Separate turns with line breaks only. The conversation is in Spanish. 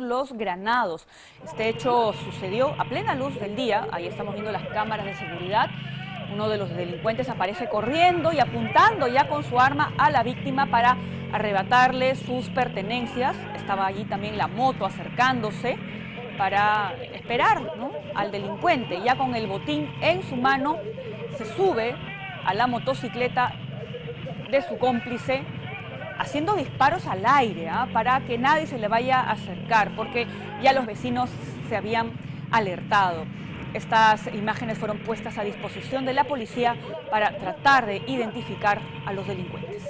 Los Granados. Este hecho sucedió a plena luz del día, ahí estamos viendo las cámaras de seguridad. Uno de los delincuentes aparece corriendo y apuntando ya con su arma a la víctima para arrebatarle sus pertenencias. Estaba allí también la moto acercándose para esperar al delincuente. Ya con el botín en su mano, se sube a la motocicleta de su cómplice haciendo disparos al aire ¿ah? para que nadie se le vaya a acercar, porque ya los vecinos se habían alertado. Estas imágenes fueron puestas a disposición de la policía para tratar de identificar a los delincuentes.